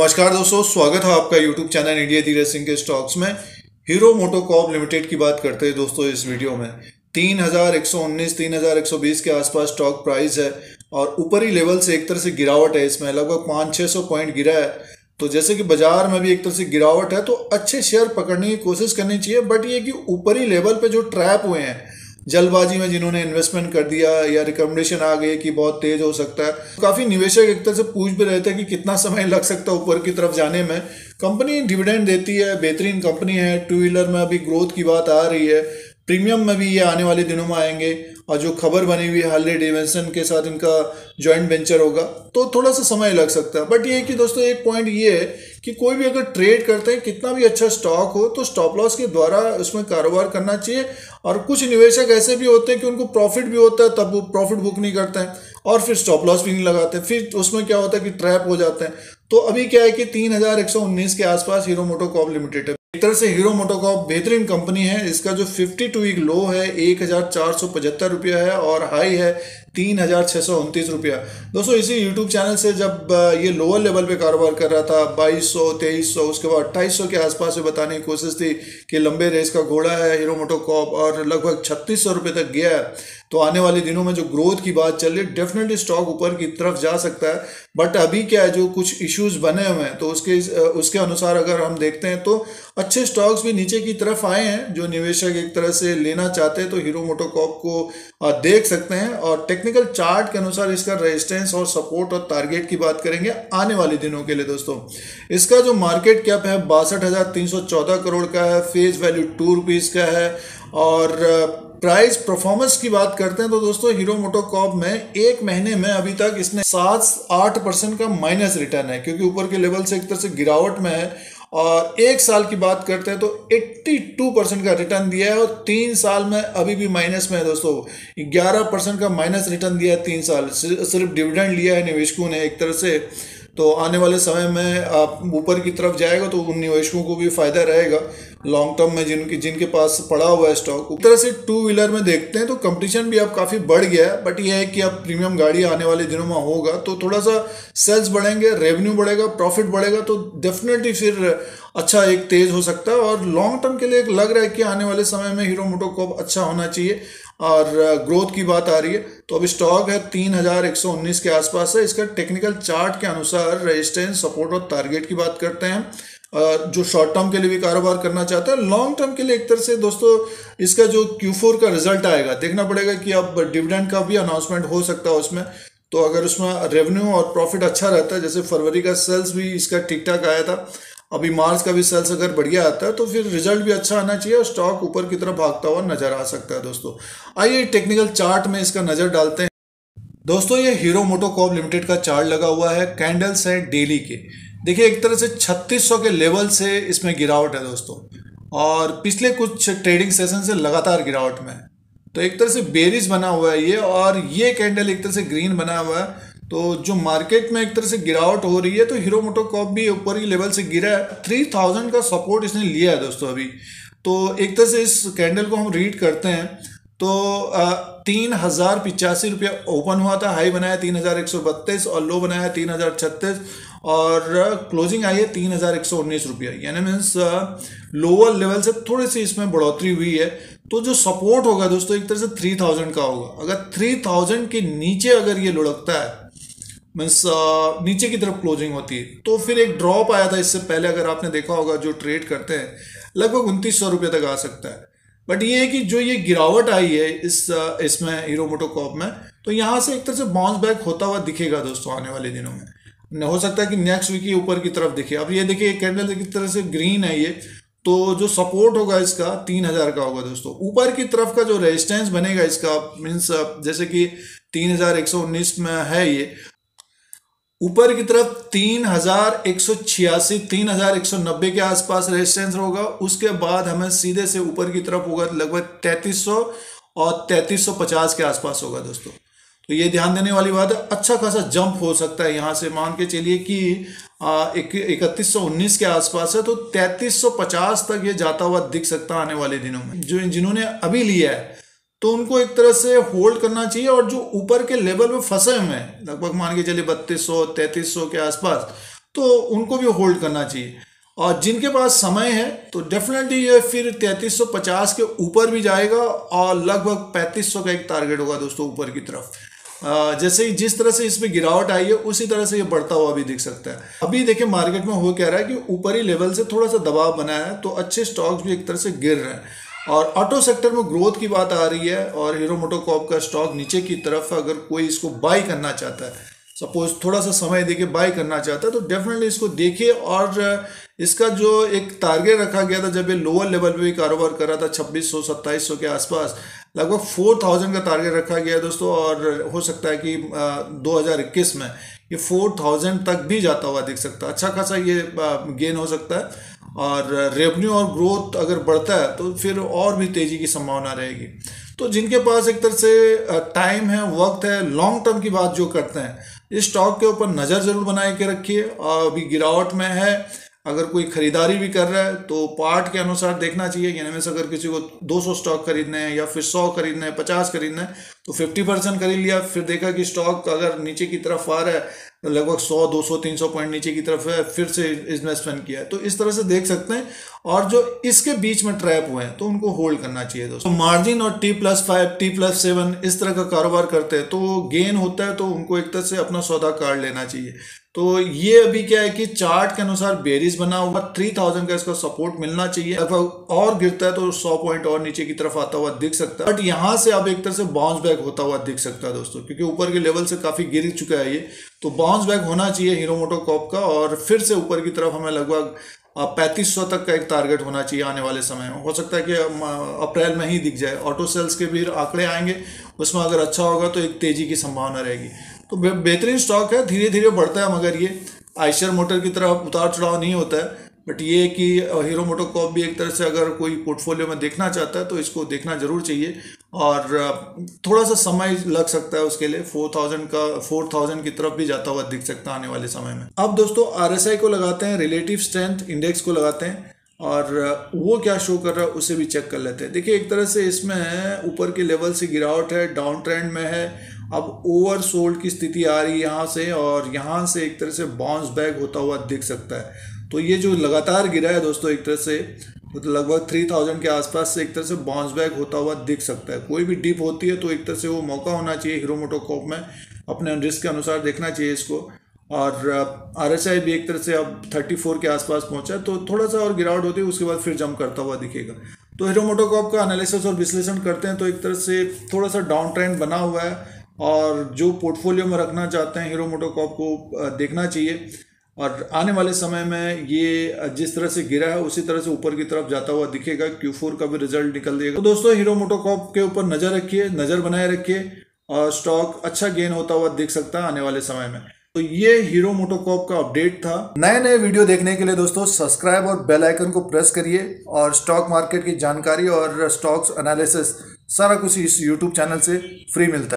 नमस्कार दोस्तों, स्वागत है आपका यूट्यूब चैनल इंडिया धीरे सिंह के स्टॉक्स में। हीरो मोटोकॉप लिमिटेड की बात करते हैं दोस्तों इस वीडियो में। तीन हज़ार एक सौ उन्नीस, तीन हज़ार एक सौ बीस के आसपास स्टॉक प्राइस है और ऊपरी लेवल से एक तरह से गिरावट है इसमें। लगभग पाँच छः सौ पॉइंट गिरा है। तो जैसे कि बाज़ार में भी एक तरह से गिरावट है तो अच्छे शेयर पकड़ने की कोशिश करनी चाहिए बट ये कि ऊपरी लेवल पे जो ट्रैप हुए हैं जल्दबाजी में जिन्होंने इन्वेस्टमेंट कर दिया या रिकमेंडेशन आ गई कि बहुत तेज हो सकता है। काफ़ी निवेशक एक तरह से पूछ भी रहे थे कि कितना समय लग सकता है ऊपर की तरफ़ जाने में। कंपनी डिविडेंड देती है, बेहतरीन कंपनी है टू व्हीलर में अभी ग्रोथ की बात आ रही है। प्रीमियम में भी ये आने वाले दिनों में आएँगे और जो खबर बनी हुई है हार्ले डेविसन के साथ इनका जॉइंट वेंचर होगा तो थोड़ा सा समय लग सकता है। बट ये कि दोस्तों, एक पॉइंट ये है कि कोई भी अगर ट्रेड करते हैं, कितना भी अच्छा स्टॉक हो तो स्टॉप लॉस के द्वारा उसमें कारोबार करना चाहिए। और कुछ निवेशक ऐसे भी होते हैं कि उनको प्रॉफिट भी होता है, तब वो प्रॉफिट बुक नहीं करते हैं और फिर स्टॉप लॉस भी नहीं लगाते फिर उसमें क्या होता है कि ट्रैप हो जाते हैं। तो अभी क्या है कि तीन हज़ार एक सौ उन्नीस के आसपास हीरो मोटोकॉप लिमिटेड है। एक तरह से हीरो मोटोकॉप बेहतरीन कंपनी है। इसका जो 52 वीक लो है, एक हज़ार चार सौ पचहत्तर रुपया है और हाई है तीन हज़ार छः सौ उनतीस रुपया। दोस्तों, इसी यूट्यूब चैनल से जब ये लोअर लेवल पे कारोबार कर रहा था, बाईस सौ, तेईस सौ, उसके बाद अट्ठाईस सौ के आसपास से बताने की कोशिश थी कि लंबे रेस का घोड़ा है हीरो मोटोकॉप और लगभग छत्तीस सौ रुपये तक गया है। तो आने वाले दिनों में जो ग्रोथ की बात चल रही है डेफिनेटली स्टॉक ऊपर की तरफ़ जा सकता है। बट अभी क्या है, जो कुछ इश्यूज़ बने हुए हैं तो उसके उसके अनुसार अगर हम देखते हैं तो अच्छे स्टॉक्स भी नीचे की तरफ़ आए हैं, जो निवेशक एक तरह से लेना चाहते हैं तो हीरो मोटोकॉप को देख सकते हैं। और टेक्निकल चार्ट के अनुसार इसका रेजिस्टेंस और सपोर्ट और टारगेट की बात करेंगे आने वाले दिनों के लिए, दोस्तों। इसका जो मार्केट कैप है, बासठ करोड़ का है फेस वैल्यू टू रुपीज़ का है। और प्राइस परफॉर्मेंस की बात करते हैं तो दोस्तों हीरो मोटोकॉप में एक महीने में अभी तक इसने सात, आठ परसेंट का माइनस रिटर्न है, क्योंकि ऊपर के लेवल से एक तरह से गिरावट में है। और एक साल की बात करते हैं तो 82 परसेंट का रिटर्न दिया है और तीन साल में अभी भी माइनस में है दोस्तों। 11 परसेंट का माइनस रिटर्न दिया है तीन साल। सिर्फ़ डिविडेंड लिया है निवेशकों ने एक तरह से। तो आने वाले समय में आप ऊपर की तरफ़ जाएगा तो उन निवेशकों को भी फ़ायदा रहेगा। लॉन्ग टर्म में जिनकी, जिनके पास पड़ा हुआ है स्टॉक उस तरह से टू व्हीलर में देखते हैं तो कंपटीशन भी अब काफ़ी बढ़ गया है बट ये है कि अब प्रीमियम गाड़ी आने वाले दिनों में होगा तो थोड़ा सा सेल्स बढ़ेंगे रेवेन्यू बढ़ेगा प्रॉफिट बढ़ेगा तो डेफिनेटली फिर अच्छा एक तेज हो सकता है। और लॉन्ग टर्म के लिए एक लग रहा है कि आने वाले समय में हीरो मोटोकॉप अच्छा होना चाहिए। और ग्रोथ की बात आ रही है तो अभी स्टॉक है तीन हज़ार एक सौ उन्नीस के आसपास है। इसका टेक्निकल चार्ट के अनुसार रेजिस्टेंस सपोर्ट और टारगेट की बात करते हैं। जो शॉर्ट टर्म के लिए भी कारोबार करना चाहता है लॉन्ग टर्म के लिए एक तरह से दोस्तों, इसका जो Q4 का रिज़ल्ट आएगा, देखना पड़ेगा कि अब डिविडेंड का भी अनाउंसमेंट हो सकता है उसमें। तो अगर उसमें रेवेन्यू और प्रॉफिट अच्छा रहता है, जैसे फरवरी का सेल्स भी इसका ठीक ठाक आया था अभी मार्च का भी सेल्स अगर बढ़िया आता है तो फिर रिज़ल्ट भी अच्छा आना चाहिए और स्टॉक ऊपर की तरफ़ भागता हुआ नज़र आ सकता है दोस्तों। आइए टेक्निकल चार्ट में इसका नज़र डालते हैं। दोस्तों, ये हीरो मोटोकॉप लिमिटेड का चार्ट लगा हुआ है कैंडल्स है डेली के। देखिए, एक तरह से 3600 के लेवल से इसमें गिरावट है दोस्तों। और पिछले कुछ ट्रेडिंग सेशन से लगातार गिरावट में तो एक तरह से बेरिस बना हुआ है ये, और ये कैंडल एक तरह से ग्रीन बना हुआ है। तो जो मार्केट में एक तरह से गिरावट हो रही है तो हीरो मोटोकॉप भी ऊपर ही लेवल से गिरा है। थ्री थाउज़ेंड का सपोर्ट इसने लिया है दोस्तों अभी। तो एक तरह से इस कैंडल को हम रीड करते हैं। तो तीन हज़ार पिचासी रुपया ओपन हुआ था हाई बनाया तीन हज़ार एक सौ बत्तीस और लो बनाया तीन हज़ार छत्तीस और क्लोजिंग आई है तीन हज़ार एक सौ उन्नीस रुपया। यानी मीन्स लोअर लेवल से थोड़ी सी इसमें बढ़ोतरी हुई है। तो जो सपोर्ट होगा दोस्तों, एक तरह से थ्री थाउज़ेंड का होगा। अगर थ्री थाउज़ेंड के नीचे अगर ये लुढ़कता है मीन्स नीचे की तरफ़ क्लोजिंग होती है। तो फिर एक ड्रॉप आया था, इससे पहले अगर आपने देखा होगा जो ट्रेड करते हैं, लगभग उनतीस सौ रुपये तक आ सकता है। बट ये है कि जो ये गिरावट आई है इस इसमें हीरो मोटोकॉप में तो यहाँ से एक तरह से बाउंस बैक होता हुआ दिखेगा दोस्तों आने वाले दिनों में। हो सकता है कि नेक्स्ट वीक ही ऊपर की तरफ़ दिखे। अब ये देखिए कैंडल की तरह से ग्रीन है ये तो जो सपोर्ट होगा इसका तीन हज़ार का होगा दोस्तों। ऊपर की तरफ़ का जो रेजिस्टेंस बनेगा इसका मीन्स जैसे कि तीन हज़ार एक सौ उन्नीस में है ये ऊपर की तरफ़ तीन हज़ार एक सौ छियासी, तीन हज़ार एक सौ नब्बे के आसपास रेजिस्टेंस होगा। उसके बाद हमें सीधे से ऊपर की तरफ़ होगा, लगभग तैतीस सौ और तैतीस सौ पचास के आसपास होगा दोस्तों। तो ये ध्यान देने वाली बात है अच्छा खासा जंप हो सकता है यहाँ से। मान के चलिए कि इकतीस सौ उन्नीस के आसपास है तो तैतीस सौ पचास तक ये जाता हुआ दिख सकता आने वाले दिनों में। जो जिन्होंने अभी लिया है तो उनको एक तरह से होल्ड करना चाहिए और जो ऊपर के लेवल में फंसे हुए हैं लगभग मान के चलिए बत्तीस सौ, तैतीस सौ के आसपास तो उनको भी होल्ड करना चाहिए। और जिनके पास समय है तो डेफिनेटली ये फिर 3350 के ऊपर भी जाएगा और लगभग 3500 का एक टारगेट होगा दोस्तों ऊपर की तरफ़। जैसे ही जिस तरह से इसमें गिरावट आई है, उसी तरह से ये बढ़ता हुआ भी दिख सकता है। अभी देखिए मार्केट में हो क्या रहा है कि ऊपरी लेवल से थोड़ा सा दबाव बना है तो अच्छे स्टॉक्स भी एक तरह से गिर रहे हैं। और ऑटो सेक्टर में ग्रोथ की बात आ रही है और हीरो मोटोकॉप का स्टॉक नीचे की तरफ़ अगर कोई इसको बाई करना चाहता है। सपोज़ थोड़ा सा समय देके बाई करना चाहता है तो डेफिनेटली इसको देखिए और इसका जो एक टारगेट रखा गया था, जब ये लोअर लेवल पे भी कारोबार कर रहा था, छब्बीस सौ, सत्ताईस सौ के आसपास, लगभग फोर थाउज़ेंड का टारगेट रखा गया दोस्तों, और हो सकता है कि दो हज़ार इक्कीस में ये फोर थाउज़ेंड तक भी जाता हुआ दिख सकता है। अच्छा खासा ये गेन हो सकता है। और रेवेन्यू और ग्रोथ अगर बढ़ता है तो फिर और भी तेज़ी की संभावना रहेगी। तो जिनके पास एक तरह से टाइम है, वक्त है लॉन्ग टर्म की बात जो करते हैं, इस स्टॉक के ऊपर नज़र ज़रूर बनाए के रखिए। और अभी गिरावट में है, अगर कोई खरीदारी भी कर रहा है तो पार्ट के अनुसार देखना चाहिए यानी में से अगर किसी को 200 स्टॉक खरीदने हैं या फिर 100 खरीदने हैं 50 खरीदने हैं तो 50 परसेंट खरीद लिया, फिर देखा कि स्टॉक अगर नीचे की तरफ़ आ रहा है, लगभग 100 200 300 पॉइंट नीचे की तरफ़ है, फिर से इन्वेस्टमेंट किया है। तो इस तरह से देख सकते हैं। और जो इसके बीच में ट्रैप हुए हैं तो उनको होल्ड करना चाहिए दोस्तों। मार्जिन और T plus five T plus seven इस तरह का कारोबार करते हैं तो गेन होता है तो उनको एक तरह से अपना सौदा कार्ड लेना चाहिए। तो ये अभी क्या है कि चार्ट के अनुसार बेरिस बना हुआ थ्री थाउज़ेंड का इसका सपोर्ट मिलना चाहिए। लगभग और गिरता है तो सौ पॉइंट और नीचे की तरफ़ आता हुआ दिख सकता है। बट यहाँ से अब एक तरह से बाउंस बैक होता हुआ दिख सकता है दोस्तों, क्योंकि ऊपर के लेवल से काफ़ी गिर चुका है ये। तो बाउंस बैक होना चाहिए हीरो मोटोकॉप का, और फिर से ऊपर की तरफ़ हमें लगभग पैंतीस सौ तक का एक टारगेट होना चाहिए आने वाले समय में। हो सकता है कि अप्रैल में ही दिख जाए। ऑटो सेल्स के भी आंकड़े आएँगे, उसमें अगर अच्छा होगा तो एक तेज़ी की संभावना रहेगी। तो बेहतरीन स्टॉक है धीरे धीरे बढ़ता है, मगर ये आइशर मोटर की तरह उतार चढ़ाव नहीं होता है। बट ये कि हीरो मोटोकॉप भी एक तरह से अगर कोई पोर्टफोलियो में देखना चाहता है तो इसको देखना ज़रूर चाहिए। और थोड़ा सा समय लग सकता है उसके लिए। फोर थाउज़ेंड का फोर थाउज़ेंड की तरफ़ भी जाता हुआ दिख सकता है आने वाले समय में। अब दोस्तों RSI को लगाते हैं रिलेटिव स्ट्रेंथ इंडेक्स को लगाते हैं। और वो क्या शो कर रहा है, उसे भी चेक कर लेते हैं। देखिए, एक तरह से इसमें ऊपर के लेवल से गिरावट है डाउन ट्रेंड में है अब ओवर सोल्ड की स्थिति आ रही है यहाँ से और यहाँ से एक तरह से बाउंस बैक होता हुआ दिख सकता है। तो ये जो लगातार गिरा है दोस्तों, एक तरह से तो लगभग थ्री थाउज़ेंड के आसपास से एक तरह से बाउंस बैक होता हुआ दिख सकता है। कोई भी डिप होती है तो एक तरह से वो मौका होना चाहिए हीरो मोटोकॉप में अपने रिस्क के अनुसार देखना चाहिए इसको। और आर एस आई भी एक तरह से अब थर्टी फोर के आसपास पहुँचा है तो थोड़ा सा और गिरावट होती है, उसके बाद फिर जंप करता हुआ दिखेगा। तो हीरो मोटोकॉप का एनालिसिस और विश्लेषण करते हैं तो एक तरह से थोड़ा सा डाउन ट्रेंड बना हुआ है। और जो पोर्टफोलियो में रखना चाहते हैं हीरो मोटोकॉप को देखना चाहिए। और आने वाले समय में ये जिस तरह से गिरा है, उसी तरह से ऊपर की तरफ़ जाता हुआ दिखेगा। क्यू फोर का भी रिज़ल्ट निकल देगा। तो दोस्तों हीरो मोटोकॉप के ऊपर नज़र रखिए, नज़र बनाए रखिए और स्टॉक अच्छा गेन होता हुआ दिख सकता है आने वाले समय में। तो ये हीरो मोटोकॉप का अपडेट था। नए नए वीडियो देखने के लिए दोस्तों सब्सक्राइब और बेल आइकन को प्रेस करिए और स्टॉक मार्केट की जानकारी और स्टॉक्स एनालिसिस सारा कुछ इस यूट्यूब चैनल से फ्री मिलता है।